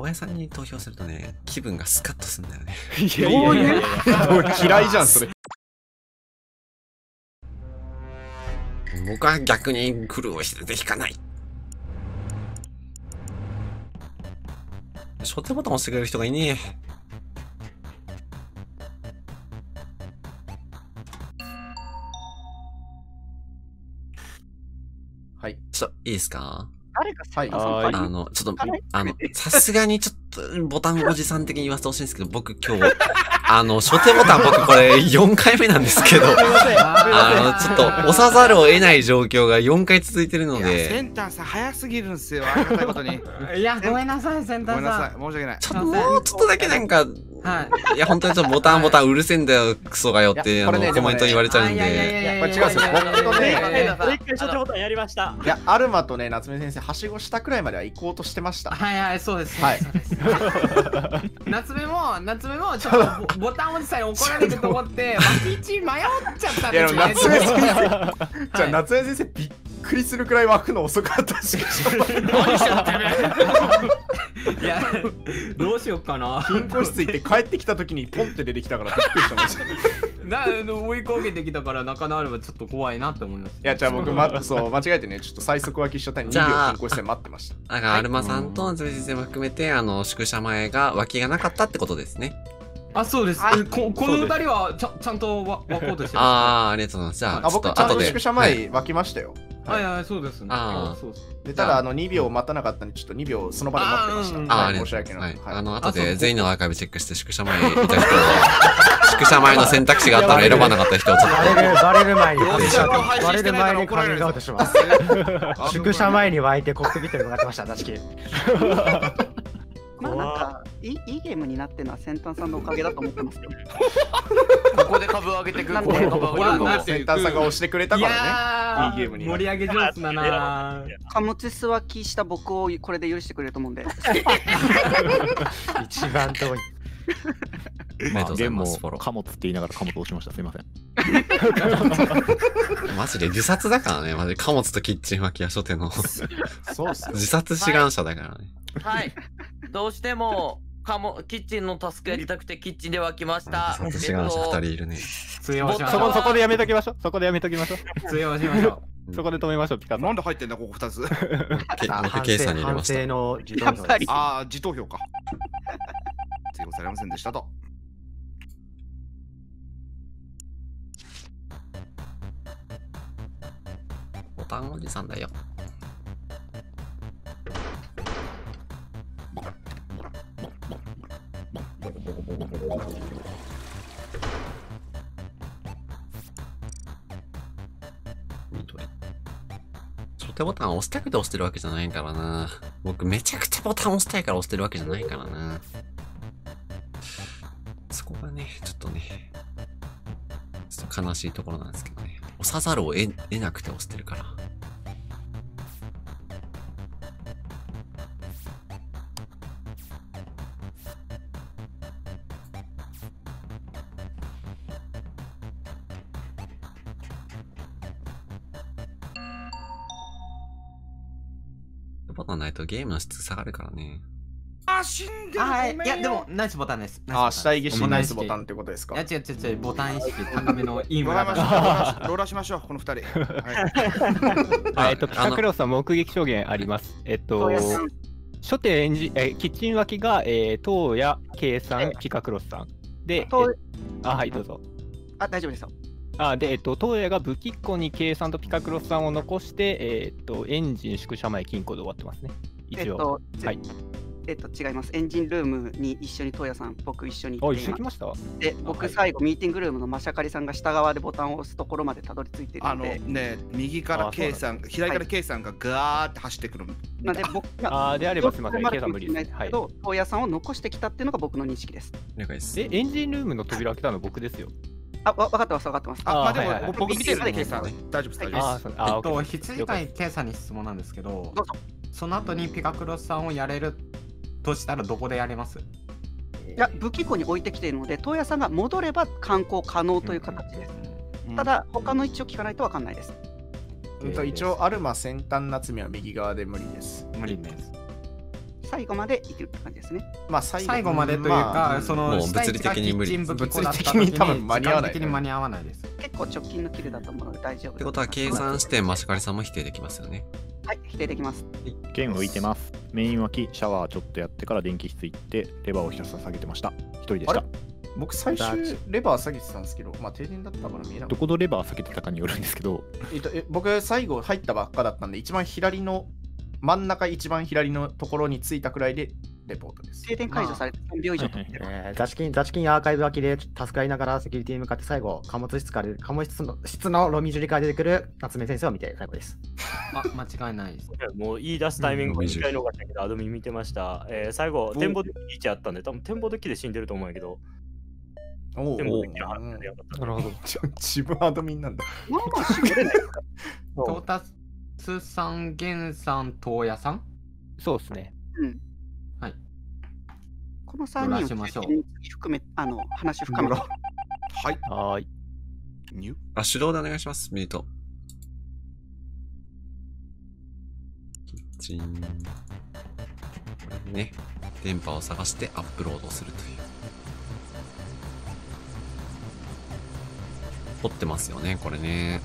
大家さんに投票するとね、気分がスカッとするんだよね。いやいやいやいやもう嫌いじゃんそれ僕は逆に苦労してて引かない。初手ボタン押してくれる人がいねえ。はいちょっと、いいですか？誰かはい。はい。あの、ちょっとあの、さすがにちょっと、ボタンおじさん的に言わせてほしいんですけど、僕今日、あの、初手ボタン僕これ4回目なんですけど、あの、ちょっと押さざるを得ない状況が4回続いてるのいやセで、ンターさん早すぎるんですよありがたいことに。いや、ごめんなさい、センターごめんなさいさ申し訳ない。ちょっともうちょっとだけなんか、ん。はい。いや、本当にちょっとボタンボタンうるせえんだよ、クソがよって、あの、コメント言われちゃうんあいやいやいで。やいやこれ違うんですよ僕とね一回初手ボタンやりました。いやアルマとね夏目先生はしごしたくらいまでは行こうとしてましたはいはい、そうです。はい。夏目も、夏目も、ちょっとボボタンおじさんに怒られると思って、脇一迷っちゃったんですでも夏目先生じゃあはい夏目先生びっくりするくらい湧くの遅かったしいや、どうしようかな。金庫室行って帰ってきた時にポンって出てきたからびっくりしたまし な追いかけてきたから中野あればちょっと怖いなって思いました。やじゃあ僕、ま、そう間違えてねちょっと最速脇しちゃったんで2じゃあ秒金庫室で待ってましただから、アルマさんと夏目先生も含めて、あの、宿舎前が脇がなかったってことですね。あ、そうです。ここの二人はちゃちゃんとわ湧こうとしてまあー、ありがとうございます。じゃあ、あ僕ちゃんと宿。舎はい前湧きましたよ、す。はい。はい、そうですね。あー。そうです。でただあの2秒待たなかったんでちょっと2秒その場で待ってました。あーう申し訳ない。あはい。の、後で全員のアーカイブチェックして、宿舎前にいた人を、宿舎前の選択肢があったら選ばなかった人をちょっバレるバレる前にバレる前にカミング怒られるぞアウトします。宿舎前に湧いてコックピットに向かってました確かまあなんかいいいいゲームになってるのは先端さんのおかげだと思ってますよ。ここで株上げてくなんでここで株上げてく。ほらなセンターさんが押してくれたいからね。やいいゲームに盛り上げ上手だな貨物素湧きした僕をこれで許してくれると思うんで。一番遠います。フォロ貨物って言いながら貨物押しました。すいません。ー。マジで自殺だからね。マジで貨物とキッチン脇きは初手のそうっすよ自殺志願者だからね。はいどうしてもかもキッチンのタスクやりたくてキッチンで湧きました自殺志願者二人いるね。通用しましそこょうそこでやめときましょう。そこでやめときましょう。通用しましょそこで止めましょう、ピカさなんんで入ってんだここ2つけあ僕、ケイさんに入れました。ああ自投票か 追加されませんでしたとタンおじさんだよ。初手ボタン押したくて押してるわけじゃないからな。僕めちゃくちゃボタン押したいから押してるわけじゃないからな。そこがね、ちょっとね、ちょっと悲しいところなんですけどね。押さざるを得なくて押してるから。ボタンないとゲームの質下がるからね。あ死んでるい。ごめんよ。いやでもナイスボタンです。ああ下着しナイスボタンンってことですか？いや違う違う違う。ボタン意識高めのいいものローラーしましょうローラーしましょうこの2人はいはい、えっと、カクロスさん目撃証言あります。えっと初手エン。ジえキッチン。脇が、えー、東谷、K さん、ピカクロスさん。で、あ、はい、どうぞ。あ大丈夫ですよ。あで、えっと、東谷が武器庫に K さんとピカクロスさんを残して、えっと、エンジン宿舎前金庫で終わってますね。一応。えっと、はい。えっと違います。エンジンルームに一緒に東谷さん、僕一緒にあ、行ってい一緒に来ました？で、僕最後ミーティングルームのマシャカリさんが下側でボタンを押すところまでたどり着いているあのね右から K さん左から K さんがガーって走ってくるなんで僕があーであればす。みません、ど K こさん無理です。はい。けど、東谷さんを残してきたっていうのが僕の認識です。了解です。え、エンジンルームの扉開けたの僕です。よ。あ、わ分かってます、分かってます。あまあであーはいはいはい。も僕見てるはい K さん大丈夫です大丈夫です。えっと羊飼いケイさんに質問なんですけどどうぞ。その後にピカクロスさんをやれるとしたらどこでやれます？いや、武器庫に置いてきているので、東谷さんが戻れば観光可能という形です。うん。ただ、他の位置を聞かないと分かんないです。うん。と一応アルマ先端夏目は右側で無理です。無理です最後までいけるって感じですね。まあ最後最後までというか、まあその物理的に無理物理的に多分間に合わない時間的に間に合わないです。結構直近のキルだと思うので大丈夫。ってことは計算してマシカリさんも否定できますよね。はい、否定できます。剣浮いてます。メイン脇、シャワーちょっとやってから電気室行って、レバーをひたすら下げてました。一人でしたあれ？僕最終レバー下げてたんですけど、まあ停電だったから見えなかっどこのレバー下げてたかによるんですけど、た。えっとえ僕最後入ったばっかだったんで、一番左の真ん中一番左のところに着いたくらいでレポートです。停電解除されて3秒以上経ってる。えー、ザチキン、ザチキンアーカイブ脇で助かりながらセキュリティに向かって最後、貨物室から、貨物室の室のロミジュリから出てくる夏目先生を見て最後です？あ、間違いないです。もう言い出すタイミングうんが1回逃したけど、アドミン見てました。えー最後、展望デッキ1あったんで、多分展望デッキで死んでると思うんやけど、おお。なるほど。自分アドミンなんだ。まあまあ絞れない。トータスさん、ゲンさん、トーヤさん？そうですね。この3人を中心に含め、あの、話を深めて。はい。はーい。ニュあ、手動でお願いします、ミュート。キッチン。これね、電波を探してアップロードするという。撮ってますよね、これね。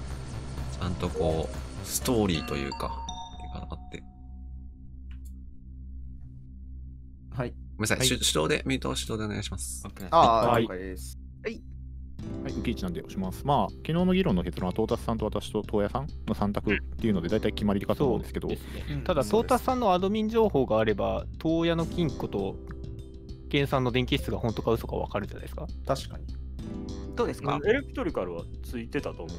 ちゃんとこう、ストーリーというか、あって。はい。ごめんなさい、はい手手動で、ミュート手動でお願いします。ああ、はい了解です。はい、受け位置なんで押します。まあ、昨日の議論の結論は、トータスさんと私と東野さんの3択っていうので、大体決まりかと思うんですけど、ですねうんただ、トータスさんのアドミン情報があれば、東野の金庫と、ケンさんの電気室が本当か嘘か分かるじゃないですか。確かに。どうですかエレクトリカルはついてたと思う。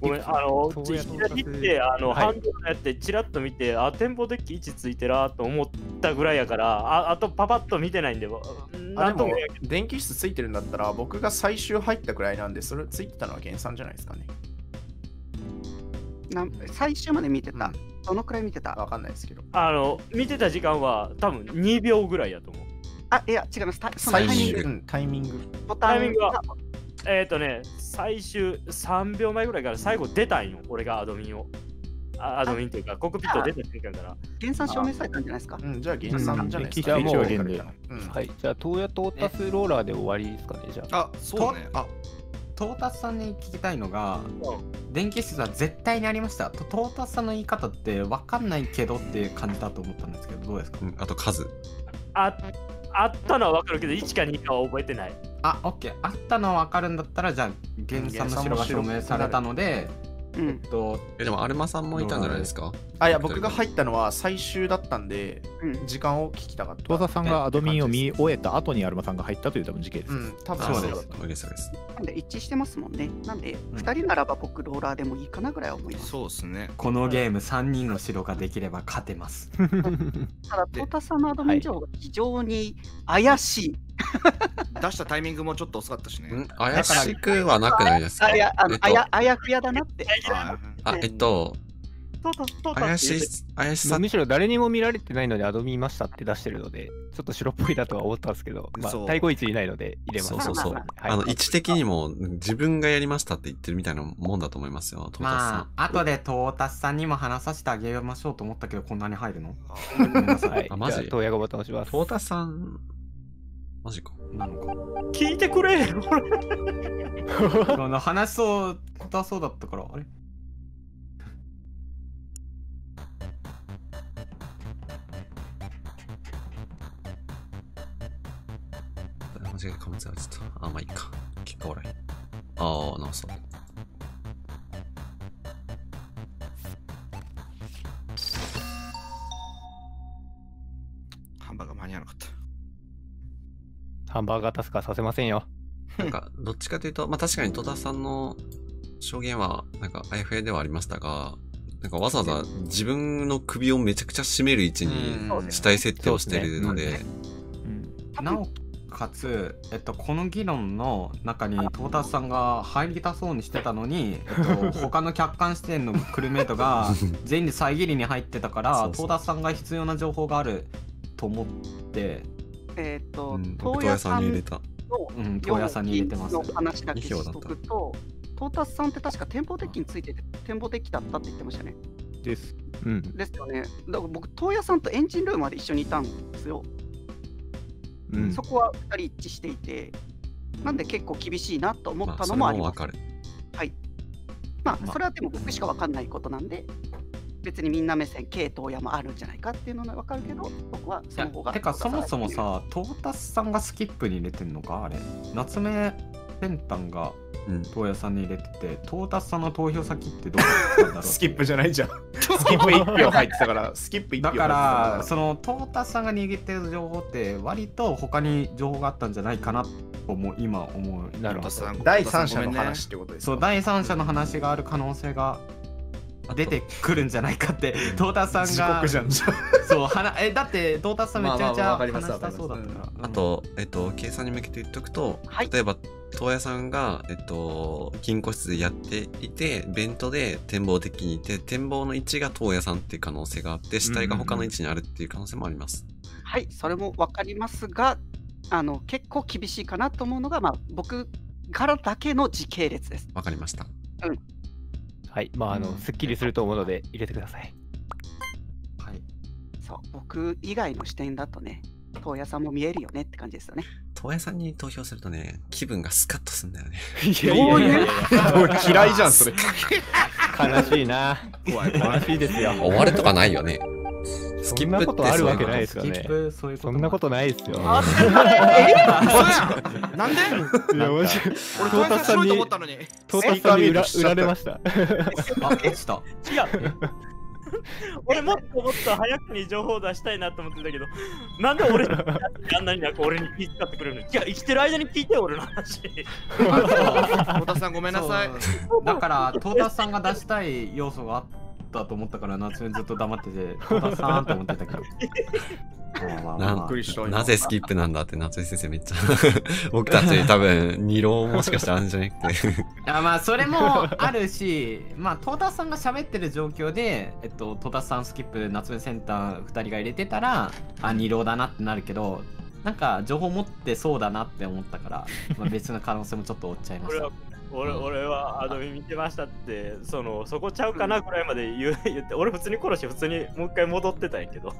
ごめん、あの、左行って、あの、はい。ハンドルやって、チラッと見て、あ、展望デッキ1ついてらと思ったぐらいやから、ああとパパッと見てないんで、あなんともでも電気室ついてるんだったら僕が最終入ったくらいなんでそれついてたのは原産じゃないですかね。なん最終まで見てた。うん。どのくらい見てた？わかんないですけど。あの、見てた時間は多分2秒ぐらいやと思う。あ、いや、違います。たそのタ最イミング、タイミング。ボタイミングは。がえっ、ー、とね、最終3秒前ぐらいから最後出たんよ、俺がアドミンを。あアドミンっていうか、コックピット出た瞬間から。減産証明されたんじゃないですか？うんじゃあ原産じゃないですか、うんじゃあもううんはい。じゃあ、東野トータスローラーで終わりですかね、じゃあ。あ、そうね。あ、トータスさんに聞きたいのが、電気室は絶対にありました。とトータスさんの言い方って分かんないけどっていう感じだと思ったんですけど、どうですか？うん、あと数。ああったのは分かるけど、1か2かは覚えてない。あ、オッケー。あったのは分かるんだったら、じゃあ、原産の城が証明されたので、うんえっと、え、でもアルマさんもいたんじゃないですか？あいや僕が入ったのは最終だったんでうん時間を聞きたかった東田さんがアドミンを見終えた後にアルマさんが入ったという多分時系です。うん多分あそうですそうです。なんで一致してますもんね。なんで、2人ならば僕、ローラーでもいいかなぐらいは思います。そうですね。このゲーム3人の城ができれば勝てます。ただ、トータスさんのアドミン情報が非常に怪しい。出したタイミングもちょっと遅かったしね。ん怪しくはなくないですか？あいや、あの、えっとあや、あやふやだなって。はいあ、えっと、怪しい、怪しさむしろ誰にも見られてないのでアドミンましたって出してるので、ちょっと白っぽいなとは思ったんですけど、まあ対抗一いないので入れます。そうそうそう。はいあの、位置的にも自分がやりましたって言ってるみたいなもんだと思いますよ、トータスさん。まあ、後でトータスさんにも話させてあげましょうと思ったけど、こんなに入るの？ごめんなさい。はい。あマジ？じゃあ東野がボタン押します。トータスさん、マジか。なのか。聞いてくれよ、俺。あの話そう、答そうだったから、あれ？間違えた、かぶせはちょっと。あ、まあいいか。結果オーライ。ああ、直そう。ハンバーガータスカーさせませんよ。なんか、どっちかというと、まあ確かに戸田さんの証言は、なんか、あやふやではありましたが、なんかわざわざ自分の首をめちゃくちゃ締める位置にうん。死体設定をしているので、うん。なおかつ、えっと、この議論の中にトータスさんが入りたそうにしてたのに、えっと、他の客観視点のクルーメイトが 全員で遮りに入ってたからトータスさんが必要な情報があると思って、えっとうん、、東野さんに入れた。うん、東野さんに入れてますの。話だけし二票だったとくと、トータスさんって確か展望デッキについてて、展望デッキだったって言ってましたね。です。うん。ですよね。だから僕、東野さんとエンジンルームまで一緒にいたんですよ。うんそこは2人一致していて、なんで結構厳しいなと思ったのもあります。もわかる。はい。まあ、まあそれはでも僕しか分かんないことなんで、別にみんな目線、K 東野もあるんじゃないかっていうのは分かるけど、僕はいそやの方が。てかそもそも、さトータスさんがスキップに入れてんのか？あれ。夏目ペンタンがうん。東野さんに入れててトータスさんの投票先ってどこだったんだろう スキップじゃないじゃん。スキップ1票入ってたから、スキップ1票。だか入ってたらそのトータスさんが握ってる情報って割と他に情報があったんじゃないかなとも今思う。なるほどさん第三者の話ってことですか？そう第三者の話がある可能性が出てくるんじゃないかってトータスさん地が獄じゃんじゃん。そうはなえだってトータスさんめちゃめちゃまあまあわかります話したそうだったから、あと、えっと、計算に向けて言っとくと、はい。例えば、東野さんが、えっと、金庫室でやっていて、ベントで展望的にいて、展望の位置が東野さんっていう可能性があって、死体が他の位置にあるっていう可能性もあります。はい、それも分かりますが、あの結構厳しいかなと思うのが、まあ、僕からだけの時系列です。わかりました。はい。まあ、あの、すっきりすると思うので、入れてください。はいそう僕以外の視点だとね、東野さんも見えるよねって感じですよね。東野さんに投票するとね、気分がスカッとするんだよね。いやいやいやいやもう 嫌いじゃん、それ。悲しいな。怖い悲しいですよ。終わるとかないよね。スキップってそんなことあるわけないそううですよねそういうことそんなことないですよ。あ なんで？いや、マジで？俺、トータスさんに。トータスさんに売られました。違う。俺もっともっと早くに情報を出したいなと思ってたけど、なんで俺あんなにな俺に気遣ってくれるの？いや、生きてる間に聞いてよ、俺の話。太田さんごめんなさい。だからトータスさんが出したい要素があったと思ったから夏目ずっと黙っててトータスさんって思ってたけど。まあまあまあなびっくりした今。なぜスキップなんだって夏井先生めっちゃ。僕たち多分二浪もしかしたらあるんじゃなくて。いやまあそれもあるしまあトータスさんが喋ってる状況でえっとトータスさんスキップ夏目センター2人が入れてたらあ二浪だなってなるけどなんか情報持ってそうだなって思ったから、まあ、別の可能性もちょっと追っちゃいました俺は俺俺はあの見てましたってそのそこちゃうかなぐらいまで言う言って俺普通に殺し普通にもう一回戻ってたんやけど。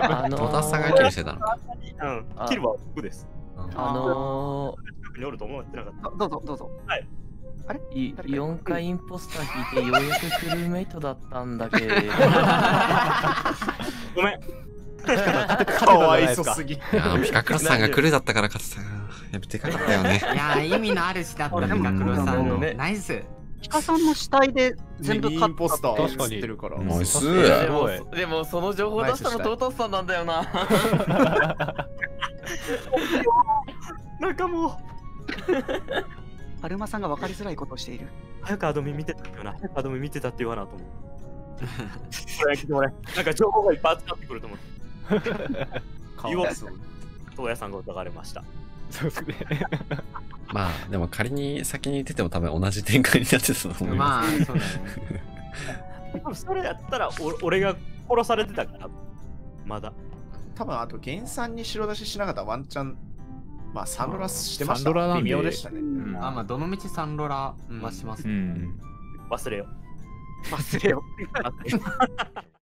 あのトタスさんがキルしてたの。うん。あ。キルは僕です。あの近くにおると思ってなかった。どどうぞどうぞ。あれ？ー、い誰か4回インポスター聞いてようやくクルーメイトだったんだけど。ごめん。かわいそすぎ。ピカクロスさんが来るだったから勝てたやっぱでかかったよね。いやー意味のある詩だったピカクロさんの。ね。ナイス。ピカさんの死体で全部メインカットポスター。確かにるから。ナイス。でもごいでもその情報出したのトータスさんなんだよな。なんかもうアルマさんが分かりづらいことをしている。早くアドミン見てたよな。早くアドミン見てたって言わなと思うなんか情報がいっぱい集まってくると思う。かわいそう。東野さんが疑われましたそうですね。まあでも仮に先に言ってても多分同じ展開になってたと思いままあそうだよね 多分それやったらお俺が殺されてたからまだ多分あと原産に白出ししなかったらワンチャン、まあサンドラしてました。サンドラなんで微妙でしたね。うんあまあどの道サンロラはしますうん。忘れよ忘れよう。う